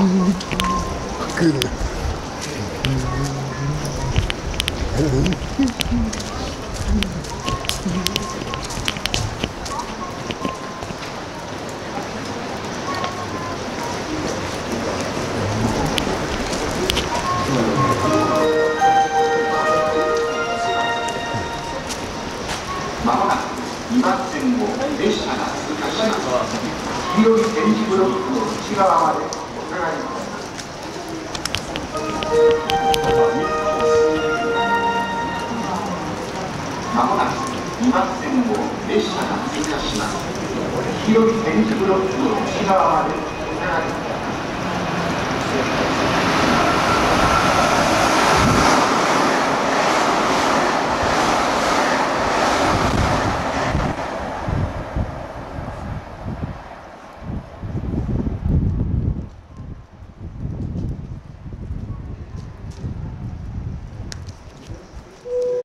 Mm-hmm. 来る。まもなく2番線を列車が通過します黄色い点字ブロックの内側まで下がります2番線を列車が通過します。広い点字ブロックの内側まで